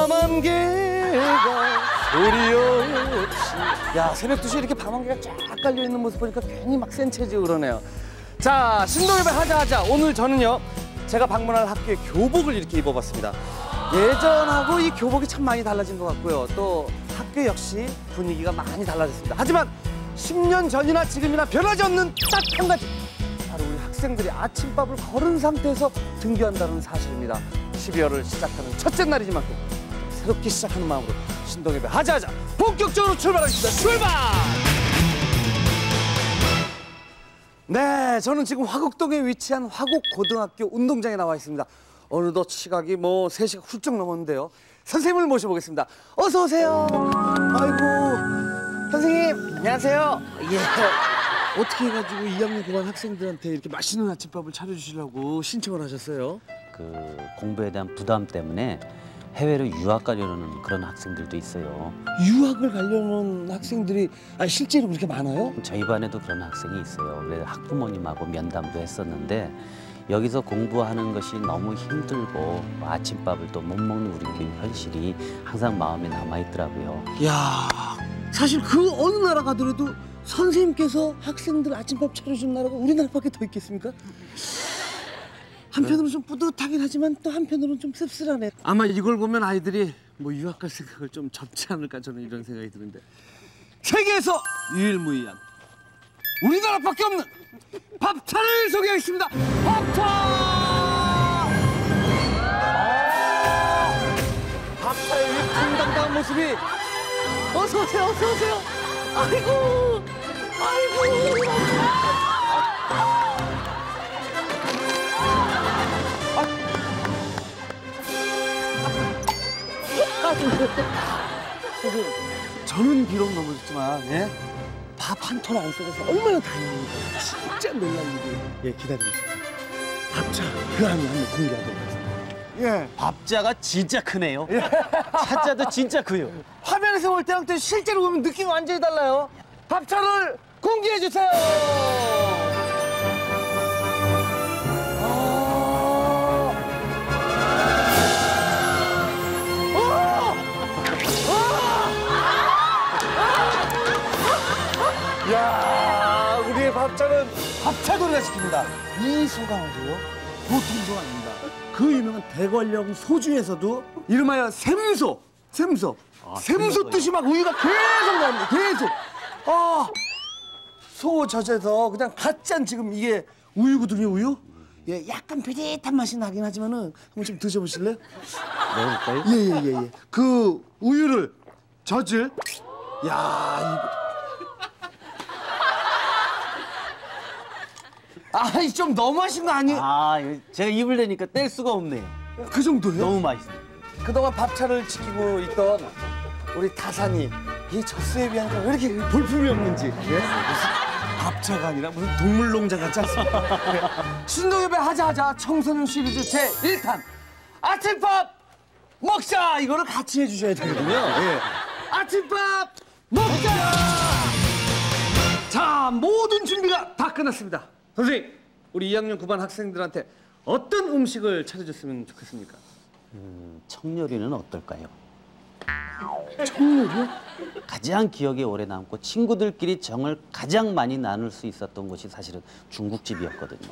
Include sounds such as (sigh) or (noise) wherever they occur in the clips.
밤한 개가 소리 없이. 야 새벽 2시에 이렇게 밤한 개가 쫙 깔려있는 모습 보니까 괜히 막 센체지고 그러네요. 자 신동엽의 하자 하자. 오늘 저는요 제가 방문할 학교의 교복을 이렇게 입어봤습니다. 예전하고 이 교복이 참 많이 달라진 것 같고요. 또 학교 역시 분위기가 많이 달라졌습니다. 하지만 10년 전이나 지금이나 변하지 않는 딱 한 가지. 바로 우리 학생들이 아침밥을 거른 상태에서 등교한다는 사실입니다. 12월을 시작하는 첫째 날이지만큼 새롭게 시작하는 마음으로 신동엽의 하자하자 본격적으로 출발하겠습니다 출발 네, 저는 지금 화곡동에 위치한 화곡고등학교 운동장에 나와 있습니다. 어느덧 시각이 뭐 3시가 훌쩍 넘었는데요. 선생님을 모셔보겠습니다. 어서 오세요. 아이고, 선생님, 안녕하세요. 예. 어떻게 해가지고 2학년 9반 학생들한테 이렇게 맛있는 아침밥을 차려주시려고 신청을 하셨어요? 그 공부에 대한 부담 때문에 해외로 유학 가려는 그런 학생들도 있어요. 유학을 가려는 학생들이 아, 실제로 그렇게 많아요? 저희 반에도 그런 학생이 있어요. 그래서 학부모님하고 면담도 했었는데 여기서 공부하는 것이 너무 힘들고 아침밥을 또 못 먹는 우리 교육 현실이 항상 마음에 남아 있더라고요. 야 사실 그 어느 나라 가더라도 선생님께서 학생들 아침밥 차려주는 나라가 우리나라밖에 더 있겠습니까? 한편으로는 좀 뿌듯하긴 하지만 또 한편으로는 좀 씁쓸하네. 아마 이걸 보면 아이들이 뭐 유학 갈 생각을 좀 접지 않을까 저는 이런 생각이 드는데 세계에서 유일무이한 우리나라밖에 없는 밥차를 소개하겠습니다. 밥차! 아, 밥차의 이 당당한 모습이 어서 오세요, 어서 오세요. 아이고, 아이고. (laughs) 저는 비록 넘어졌지만 예? 밥한 톨안 썩어서 얼마나 다행입니까. 진짜 놀랄 일이 예, 기다리고 있습니다. 밥차 그 안에 한번 공개하도록 하겠습니다. 예. 밥자가 진짜 크네요. 차자도 진짜 커요. 화면에서 볼 때랑 또 실제로 보면 느낌이 완전히 달라요. 밥차를 공개해 주세요. 밥차돌이가 시킵니다. 이 소감은요 보통 소가 아닙니다. 그 유명한 대관령 소주에서도 이름하여 샘소, 샘소, 샘소 뜻이 막 우유가 계속 나옵니다. 계속. 아, 소 젖에서 그냥 갓짠 지금 이게 우유거든요, 우유. 예, 약간 비릿한 맛이 나긴 하지만은 한번 좀 드셔보실래요? 먹을까요? 예, 예, 예, 예. 그 우유를 젖을 야, 이거 아, 이 좀 너무하신 거 아니에요? 아, 이거 제가 입을 대니까 뗄 수가 없네요. 그 정도예요? 너무 맛있어요. 그동안 밥차를 지키고 있던 우리 타산이 이 젖소에 비하니까 왜 이렇게 볼품이 없는지 예? 무슨 밥차가 아니라 무슨 동물농장 같지 않습니까? 네. 신동엽의 하자하자 청소년 시리즈 제1탄 아침밥 먹자 이거를 같이 해주셔야 되거든요 예. 아침밥 먹자 자 모든 준비가 다 끝났습니다 선생님 우리 2학년 9반 학생들한테 어떤 음식을 차려줬으면 좋겠습니까? 청요리는 어떨까요? (laughs) 청요리요? 가장 기억에 오래 남고 친구들끼리 정을 가장 많이 나눌 수 있었던 곳이 사실은 중국집이었거든요.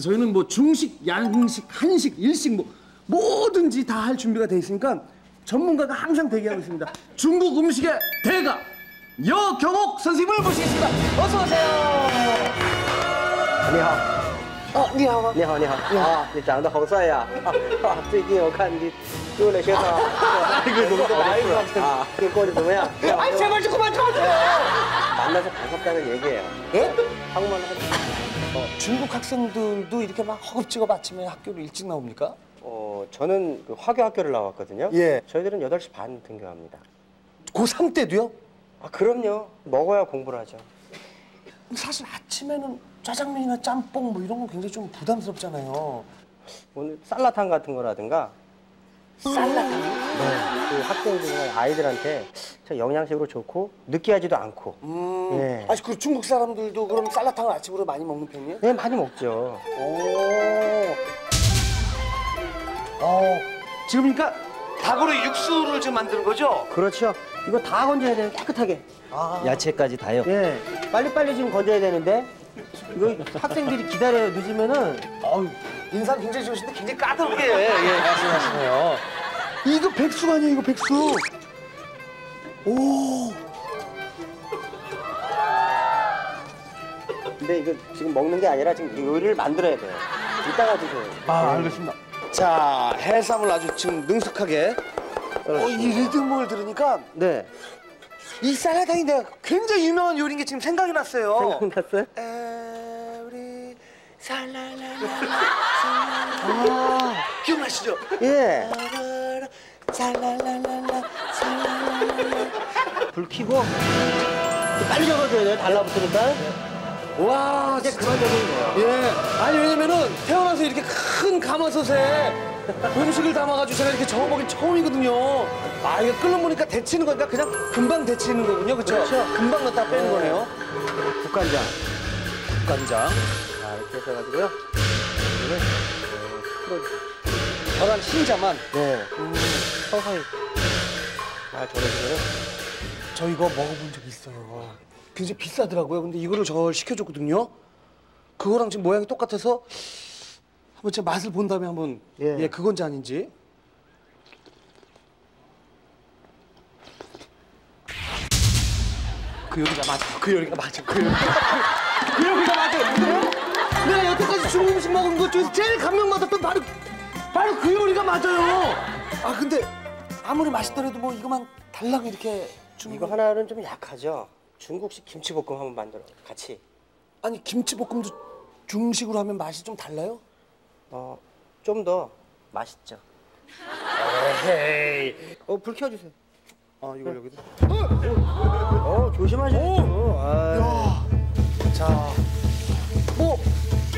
저희는 뭐 중식, 양식, 한식, 일식 뭐 뭐든지 다 할 준비가 돼 있으니까 전문가가 항상 대기하고 있습니다. 중국 음식의 대가 여경옥 선생님을 모시겠습니다. 어서 오세요. 你好， 어, 你好吗?你好，你好啊！你长得好帅呀！啊，最近我看你入了学校，这个龙都来了啊！你过得怎么样？ 아이 제발 좀 그만 좀 하세요. 만나서 반갑다는 얘기예요. 예? 한국말로 하죠. 어, 중국 학생들도 이렇게 막 허겁지겁 아침에 학교를 일찍 나옵니까? 어, 저는 그 화교 학교를 나왔거든요. 예. 저희들은 8시 반 등교합니다. 고3 때도요? 아, 그럼요. 먹어야 공부를 하죠. 사실 아침에는 짜장면이나 짬뽕 뭐 이런 건 굉장히 좀 부담스럽잖아요. 오늘 쌀라탕 같은 거라든가 쌀라탕? 네, 그 학생들이나 아이들한테 저 영양식으로 좋고 느끼하지도 않고 음. 예. 아니 그 중국 사람들도 그럼 쌀라탕을 아침으로 많이 먹는 편이에요? 네, 많이 먹죠. 오. 어, 지금 그러니까 닭으로 육수를 지금 만드는 거죠? 그렇죠. 이거 다 건져야 돼요, 깨끗하게. 야채까지 다요. 예, 빨리빨리 지금 건져야 되는데 이거 학생들이 기다려요. 늦으면은 어우, 인상 굉장히 좋으신데 굉장히 까다롭게 예, 말씀하시네요. 이거 백숙 아니에요, 이거 백숙? 오, 근데 이거 지금 먹는 게 아니라 지금 요리를 만들어야 돼요. 이따가 드세요. 아, 알겠습니다. 자, 해삼을 아주 지금 능숙하게. 어, 이 리듬을 들으니까 네. 이 쌀라당이 내가 굉장히 유명한 요리인 게 지금 생각이 났어요. 생각났어요? 에브리 살랄랄라 아, 기억나시죠? 예. 살랄랄랄라 살랄랄라 불 켜고 빨리 적어줘야 돼요. 달라붙으니까. 와, 이제 그만 돼요. 예. 아니 왜냐면은 태어나서 이렇게 큰 가마솥에 음식을 담아가지고 제가 이렇게 저어보긴 처음이거든요. 아 이게 끓여보니까 데치는 거니까 그냥 금방 데치는 거군요, 그렇죠? 그렇죠. 금방 넣다 빼는 거네요. 국간장. 간장. 자, 이렇게 해서가지고요. 이거를 계란 흰자만. 네. 서서히 잘 절여주면은 저 이거 먹어본 적 있어요. 굉장히 비싸더라고요. 근데 이거를 저 시켜줬거든요. 그거랑 지금 모양이 똑같아서 한번 제가 맛을 본 다음에 한번 예. 예, 그건지 아닌지. 그 요리가 맞아. 그 요리가 맞아. 그 요리가 그 요리가 맞아. 내가 여태까지 중국 음식 먹은 것 중에서 제일 감명 받았던 바로 바로 그 요리가 맞아요. 아 근데 아무리 맛있더라도 뭐 이거만 달랑 이렇게 주는 이거 거 하나는 좀 약하죠. 중국식 김치볶음 한번 만들어. 같이. 아니 김치볶음도 중식으로 하면 맛이 좀 달라요? 어, 좀 더 맛있죠. 에이. 어, 불 켜주세요. 어 이걸 여기다. 어. 아, 자, 뭐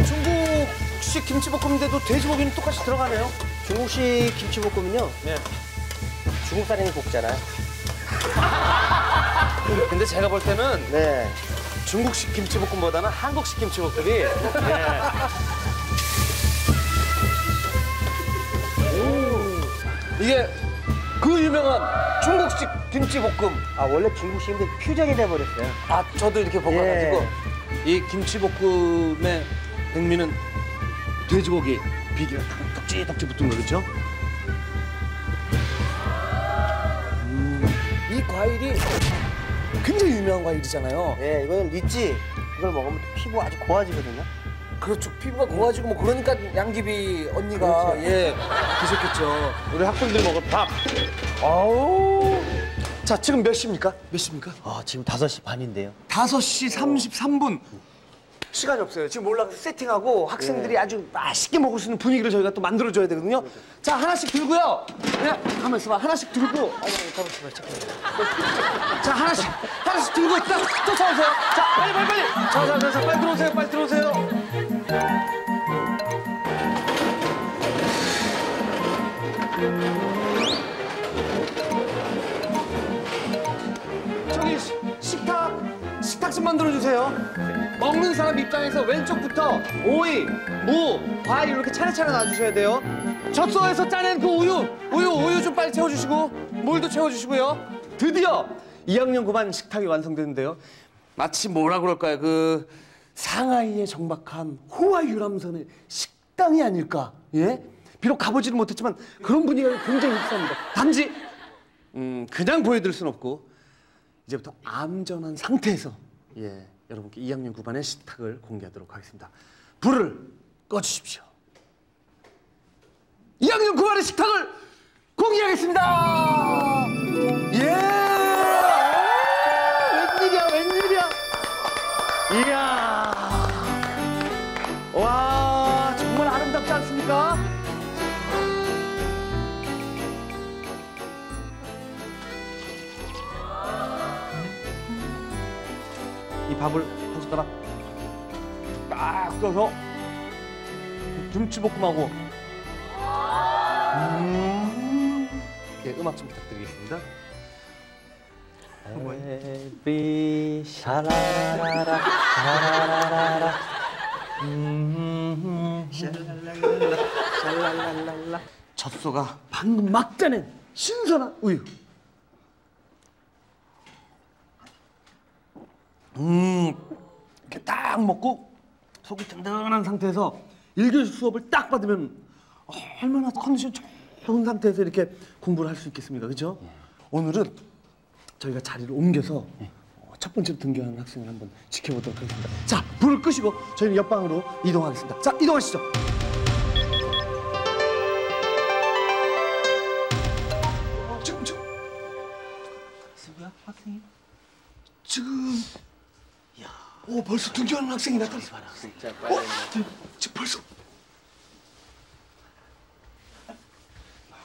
중국식 김치볶음인데도 돼지고기는 똑같이 들어가네요. 중국식 김치볶음은요. 네. 중국 사람이 볶잖아요. 근데 제가 볼 때는 네. 중국식 김치볶음보다는 한국식 김치볶음이 예. 오. 이게 그 유명한 중국식 김치볶음. 아, 원래 중국식인데 퓨전이 돼버렸어요. 아, 저도 이렇게 볶아가지고 이 김치볶음의 백미는 돼지고기 비계가 덕지덕지 붙은 거 그렇죠? 음, 이 과일이 굉장히 유명한 과일이잖아요. 예, 이거는 리찌. 이걸 먹으면 피부 아주 고와지거든요. 그렇죠. 피부가 고와지고 뭐 그러니까 양귀비 언니가 그렇죠. 예 드셨겠죠. 우리 학생들 먹을 밥. 아우. 자 지금 몇 시입니까? 몇 시입니까? 아, 지금 5시 반인데요. 5시 33분. 시간이 없어요. 지금 올라가서 세팅하고 학생들이 아주 맛있게 먹을 수 있는 분위기를 저희가 또 만들어줘야 되거든요. 자, 하나씩 들고요. 그냥 가만 있어봐. 하나씩 들고. 아니, 아니, 가만 있어봐. 잠깐만. 자, 하나씩. 하나씩 들고 있다. 쫓아오세요. 자, 빨리, 빨리, 빨리. 자, 자, 자, 자, 빨리 들어오세요. 빨리 들어오세요. 식탁 좀 만들어 주세요. 먹는 사람 입장에서 왼쪽부터 오이, 무, 과일 이렇게 차례차례 놔주셔야 돼요. 젖소에서 짜낸 그 우유, 우유, 우유 좀 빨리 채워주시고 물도 채워주시고요. 드디어 2학년 9반 식탁이 완성되는데요. 마치 뭐라 그럴까요? 그 상하이에 정박한 호화 유람선의 식당이 아닐까? 예? 비록 가보지는 못했지만 그런 분위기가 굉장히 흡사합니다. 단지 음, 그냥 보여드릴 순 없고 이제부터 안전한 상태에서 예 여러분께 2학년 9반의 식탁을 공개하도록 하겠습니다. 불을 꺼주십시오. 2학년 9반의 식탁을 공개하겠습니다. 딱 떠서 김치볶음하고 음. 예, 음악 좀 부탁드리겠습니다. 에비 샤라라라 샤라라라 음 샬랄랄라. 젖소가 방금 막 짜낸 신선한 우유. 음, 이렇게 딱 먹고 속이 든든한 상태에서 1교시 수업을 딱 받으면 얼마나 컨디션 좋은 상태에서 이렇게 공부를 할 수 있겠습니까? 그죠? 오늘은 저희가 자리를 옮겨서 어, 첫 번째 등교하는 학생을 한번 지켜보도록 하겠습니다. 자, 불을 끄시고 저희는 옆방으로 이동하겠습니다. 자, 이동하시죠. 벌써 등교하는 학생이 나타났어. 어, 지금 벌써.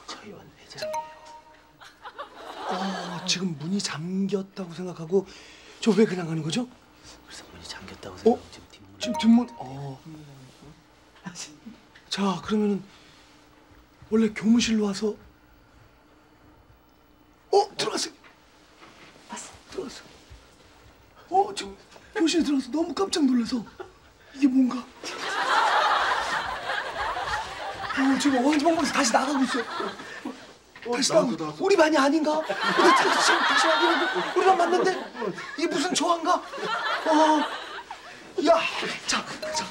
저희 원 회장이에요. 어, 지금 문이 잠겼다고 생각하고 저 왜 그냥 가는 거죠? 그래서 문이 잠겼다고 생각하고 지금 뒷문. 지금 뒷문. 어. 자, 그러면은 원래 교무실로 와서 어 들어갔어요. 왔어. 들어갔어. 어 지금 교실에 들어가서 너무 깜짝 놀라서 이게 뭔가. 어 지금 어안방방에서 다시 나가고 있어요. 다시 나가고 우리 반이 아닌가? 근데 지금 다시 확인해도 우리랑 맞는데 이게 무슨 조화인가? 어. 야, 자, 자.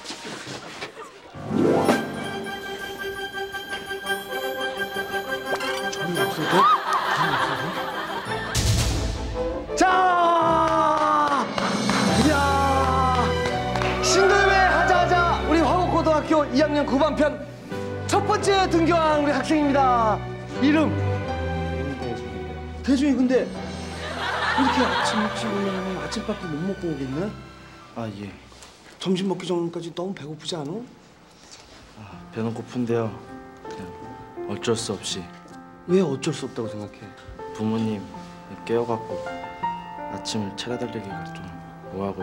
전혀 없어도? 화곡고등학교 2학년 9반 편 첫 번째 등교한 우리 학생입니다. 이름 대중이 근데 이렇게 아침 일찍 오면 아침밥도 못 먹고 오겠네? 아 예. 점심 먹기 전까지 너무 배고프지 않아? 배는 고픈데요. 그냥 어쩔 수 없이 왜 어쩔 수 없다고 생각해? 부모님 깨워갖고 아침을 차려달리기가 좀 뭐하고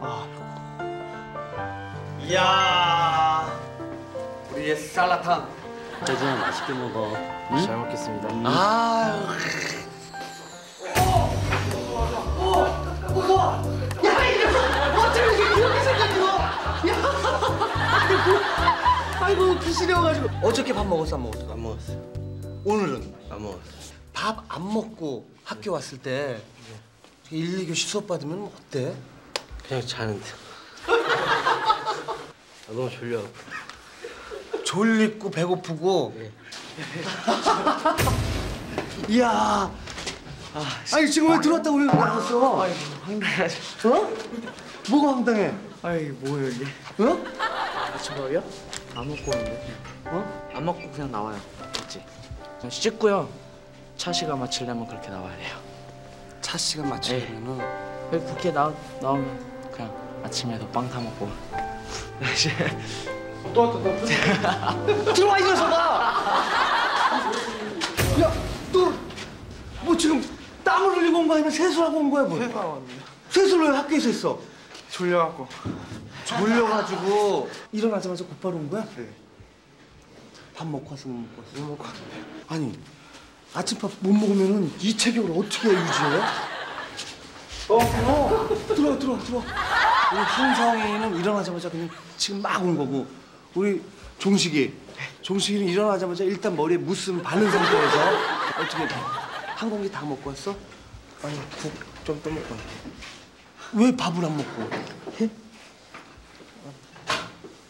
그래갖고 이야, 우리의 쌀라탕. 대준아 맛있게 먹어. 잘 먹겠습니다. 아유. 무서워. 야, 이! 어쩜? 야, 아이고, 아이고, 귀시려가지고. 어저께 밥 먹었어, 안 먹었어? 안 먹었어요. 오늘은 안 먹었어요. 밥안 먹고 학교 왔을 때 1, 2교시 수업 받으면 어때? 그냥 자는데. 아, 너무 졸려. 졸립고 배고프고. 예. (laughs) 이야. 아 니 지금 왜 들어왔다고 왜 나갔어? 아이고, 황당하죠. 어? 뭐가 황당해? 아이, 뭐예요, 이게? 어? 아침밥이요? 안 먹고 오는데. 어? 안 먹고 그냥 나와요. 맞지? 그냥 씻고요. 차 시간 맞추려면 그렇게 나와야 돼요. 차 시간 맞추려면은 왜 그렇게 나 나오면 그냥 아침에도 빵 사 먹고. 들어와 이 녀석아! 야, 너뭐 지금 땀을 흘리고 온 거 아니면 세수하고 온 거야 뭐? 회사 왔는데. 세수를 왜 학교에서 했어? 졸려갖고. 졸려가지고 (laughs) 일어나자마자 곧바로 온 거야? 네. 밥 먹고 왔어 못 먹고 왔어? 못 먹고 왔는데. 아니 아침밥 못 먹으면은 이 체격을 어떻게 유지해? 어, 어, 들어와 들어와 들어와. 우리 한성이는 일어나자마자 그냥 지금 막 온 거고 우리 종식이 종식이는 일어나자마자 일단 머리에 무슨 바른 상태에서 어떻게 한 공기 다 먹고 왔어? 아니, 국 좀 또 먹고. 왜 밥을 안 먹고? 해?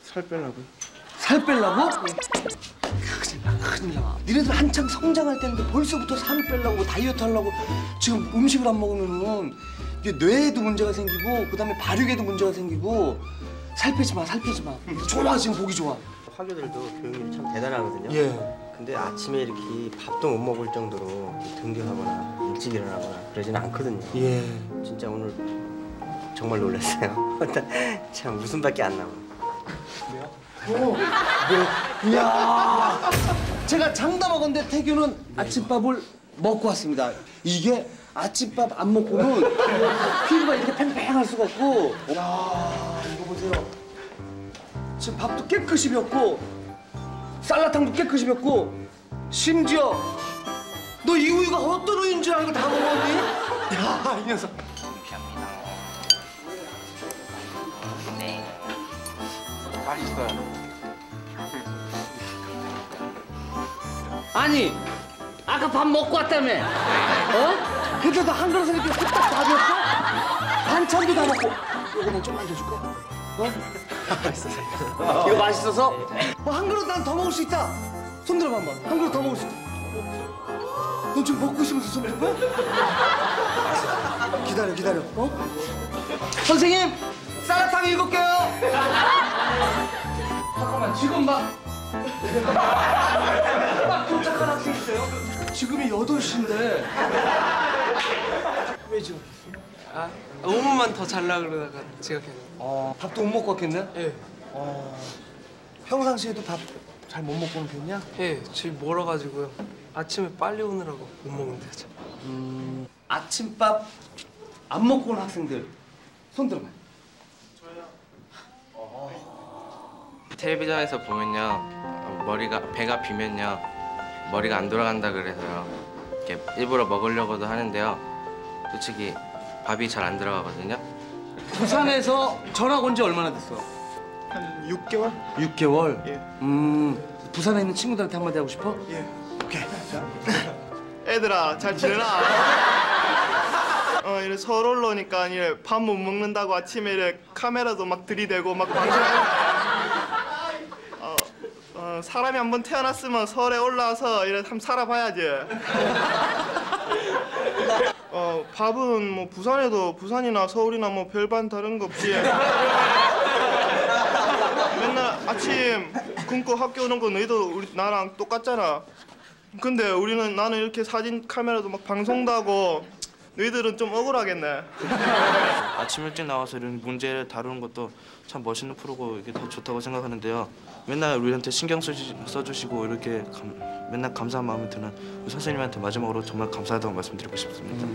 살 빼려고. 살 빼려고? 큰일 나, 큰일 나. 니네들 한창 성장할 때인데 벌써부터 살을 빼려고 다이어트 하려고 지금 음식을 안 먹으면은 이게 뇌에도 문제가 생기고 그다음에 발육에도 문제가 생기고 살 빼지 마, 살 빼지 마. 좋아, 지금 보기 좋아. 화교들도 교육률이 참 대단하거든요. 예. 근데 아침에 이렇게 밥도 못 먹을 정도로 등교하거나 일찍 일어나거나 그러진 않거든요. 예. 진짜 오늘 정말 놀랐어요. (laughs) 참 웃음밖에 안 나와요. 이야. 제가 장담하건데 태규는 아침밥을 먹고 왔습니다. 이게 아침밥 안 먹고는 피부가 이렇게 팽팽할 수가 없고. 야 이거 보세요. 지금 밥도 깨끗이 볍고 쌀라탕도 깨끗이 볍고 심지어 너 이 우유가 어떤 우유인 줄 알고 다 먹었니? 야, 이 녀석. 아니 아까 밥 먹고 왔다며 어? 근데도 한 그릇을 이렇게 뚝딱 다 비웠어? 반찬도 다 먹고 이거는 좀 앉아줄까? 어? (laughs) 이거 맛있어서? 어, 한 그릇 난 더 먹을 수 있다 손 들어봐 한번 한 그릇 더 먹을 수 있다 너 지금 먹고 있으면서 손 들어봐? (laughs) 기다려 기다려 어? 선생님 쌀라탕 일곱 개요 잠깐만 지금 막막 도착한 학생 있어요? 지금이 8시인데 왜 지금? 아, 5분만 더 잘라 그러다가 제가 그냥 어, 밥도 못 먹고 왔겠네? 예, 어, 평상시에도 밥 잘 못 먹고 오는 편이야? 예, 집이 멀어가지고요. 아침에 빨리 오느라고 못 먹는데 참. 아침밥 안 먹고 온 학생들 손 들어봐 텔레비전에서 보면요 어, 머리가 배가 비면요 머리가 안 돌아간다 그래서요 이렇게 일부러 먹으려고도 하는데요 솔직히 밥이 잘 안 들어가거든요 부산에서 전학 온 지 얼마나 됐어? 한 6개월? 6개월? 예. 음, 부산에 있는 친구들한테 한마디 하고 싶어? 예. 오케이. (laughs) 애들아, 잘 지내나? 어, 이래 서울 올라오니까 이래 밥 못 먹는다고 아침에 이래 카메라도 막 들이대고 막 방송. 어, 어, 사람이 한 번 태어났으면 서울에 올라와서 이래 한번 살아봐야지. (laughs) 어, 밥은 뭐 부산에도 부산이나 서울이나 뭐 별반 다른 거 없지. 맨날 아침 굶고 학교 오는 거 너희도 우리 나랑 똑같잖아. 근데 우리는 나는 이렇게 사진 카메라도 막 방송도 하고 너희들은 좀 억울하겠네. (laughs) 아침 일찍 나와서 이런 문제를 다루는 것도 참 멋있는 프로고 이게 더 좋다고 생각하는데요. 맨날 우리한테 신경 써주, 써주시고 이렇게 감- 맨날 감사한 마음이 드는 우리 선생님한테 마지막으로 정말 감사하다고 말씀드리고 싶습니다.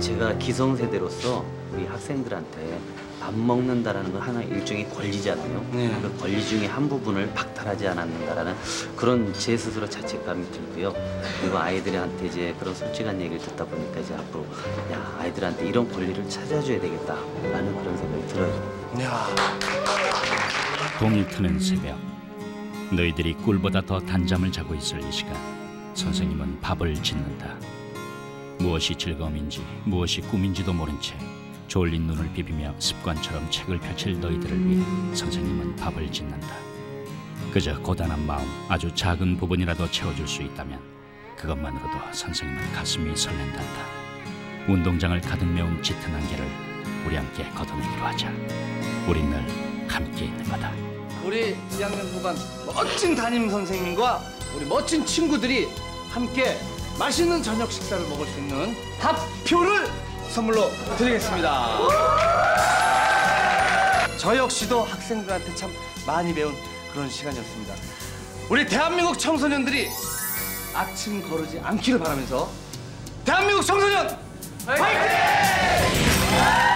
제가 기성세대로서 우리 학생들한테 밥 먹는다라는 건 하나의 일종의 권리잖아요. 네. 그 권리 중에 한 부분을 박탈하지 않았는다라는 그런 제 스스로 자책감이 들고요. 그리고 아이들한테 이제 그런 솔직한 얘기를 듣다 보니까 이제 앞으로 야 아이들한테 이런 권리를 찾아줘야 되겠다라는 그런 생각이 들어요. 야, 동이 트는 새벽 너희들이 꿀보다 더 단잠을 자고 있을 이 시간 선생님은 밥을 짓는다 무엇이 즐거움인지 무엇이 꿈인지도 모른 채 졸린 눈을 비비며 습관처럼 책을 펼칠 너희들을 위해 선생님은 밥을 짓는다. 그저 고단한 마음 아주 작은 부분이라도 채워줄 수 있다면 그것만으로도 선생님은 가슴이 설렌단다. 운동장을 가득 메운 짙은 안개를 우리 함께 걷어내기로 하자. 우린 늘 함께 있는 거다. 우리 2학년 후반 멋진 담임 선생님과 우리 멋진 친구들이 함께 맛있는 저녁 식사를 먹을 수 있는 밥표를 선물로 드리겠습니다. 저 역시도 학생들한테 참 많이 배운 그런 시간이었습니다. 우리 대한민국 청소년들이 아침 거르지 않기를 바라면서 대한민국 청소년 화이팅!